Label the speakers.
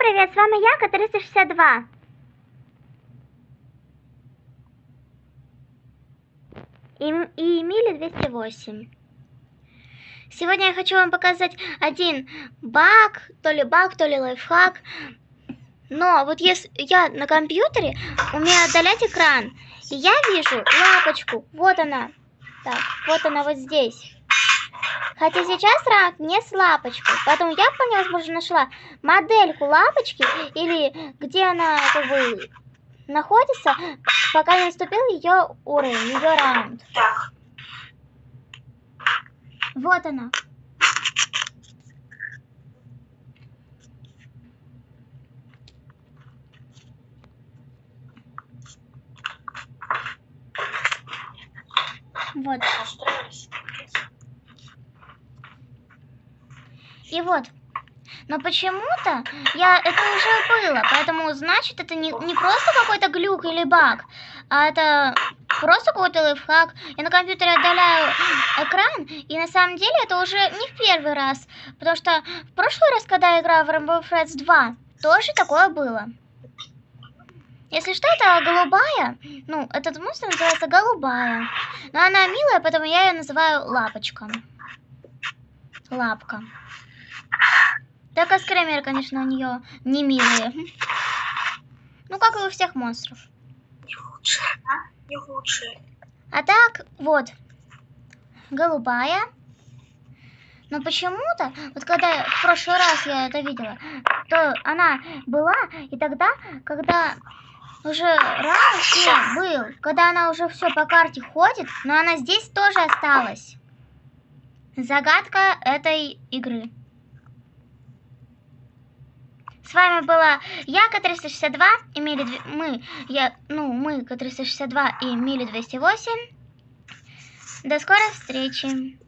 Speaker 1: привет, с вами я, К-362. И, и Эмили 208. Сегодня я хочу вам показать один баг, то ли баг, то ли лайфхак. Но вот если я на компьютере умею отдалять экран, и я вижу лапочку, вот она, так, вот она вот здесь. Хотя сейчас ранг не с лапочкой, поэтому я вполне возможно нашла модельку лапочки или где она как бы находится, пока не наступил ее уровень, ее раунд.
Speaker 2: Так,
Speaker 1: Вот она. Вот.
Speaker 2: настроились.
Speaker 1: И вот. Но почему-то я это уже было, поэтому значит это не, не просто какой-то глюк или баг, а это просто какой-то лайфхак. Я на компьютере отдаляю экран, и на самом деле это уже не в первый раз, потому что в прошлый раз, когда я играла в Rainbow Friends 2, тоже такое было. Если что, это голубая, ну, этот монстр называется голубая, но она милая, поэтому я ее называю лапочка. Лапка. Только скримеры, конечно, у нее не милые. Ну, как и у всех монстров.
Speaker 2: Не лучше, а? Не лучше.
Speaker 1: А так, вот, голубая. Но почему-то, вот когда в прошлый раз я это видела, то она была, и тогда, когда уже раньше был, когда она уже все по карте ходит, но она здесь тоже осталась. Загадка этой игры. С вами была я, К-362, и Мили... Мы, я, ну, мы, К-362 и Мили 208. До скорой встречи.